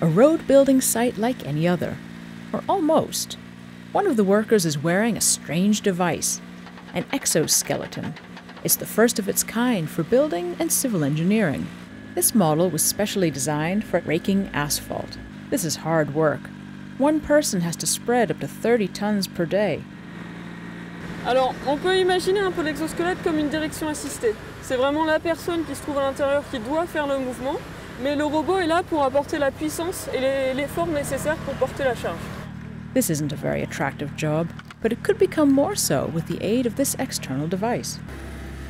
a road building site like any other, or almost. One of the workers is wearing a strange device, an exoskeleton. It's the first of its kind for building and civil engineering. This model was specially designed for raking asphalt. This is hard work. One person has to spread up to 30 tons per day. Alors, on peut imaginer un peu l'exosquelette comme une direction assistée. C'est vraiment la personne qui se trouve à l'intérieur qui doit faire le mouvement, mais le robot est là pour apporter la puissance et formes nécessaires pour porter la charge. This isn't a very attractive job, but it could become more so with the aid of this external device.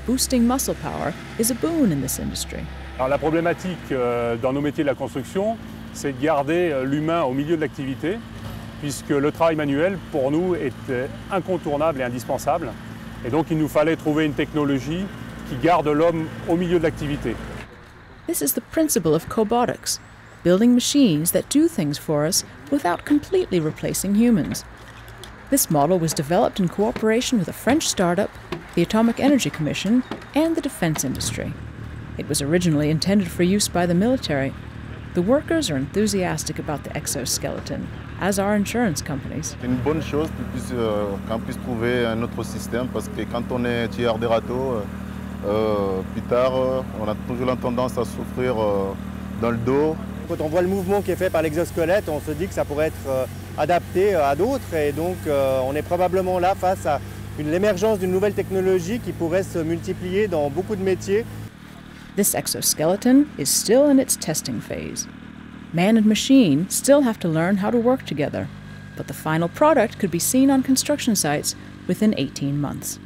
Boosting muscle power is a boon in this industry. Alors la problématique euh, dans nos métiers de la construction, c'est de garder euh, l'humain au milieu de l'activité, puisque le travail manuel, pour nous, est incontournable et indispensable. Et donc il nous fallait trouver une technologie qui garde l'homme au milieu de l'activité. This is the principle of cobotics, building machines that do things for us without completely replacing humans. This model was developed in cooperation with a French startup, the Atomic Energy Commission, and the defense industry. It was originally intended for use by the military. The workers are enthusiastic about the exoskeleton, as are insurance companies. C'est une bonne chose qu'on puisse, euh, trouver un autre système parce que quand on est tireur râteaux, euh, euh, plus tard, euh, on a toujours la tendance à souffrir euh, dans le dos. Quand on voit le mouvement qui est fait par l'exosquelette, on se dit que ça pourrait être euh, adapté à d'autres et donc on est probablement là face à une- l'émergence d'une nouvelle technologie qui pourrait se multiplier dans beaucoup de métiers. This exoskeleton is still in its testing phase. Man and machine still have to learn how to work together, but the final product could be seen on construction sites within 18 months.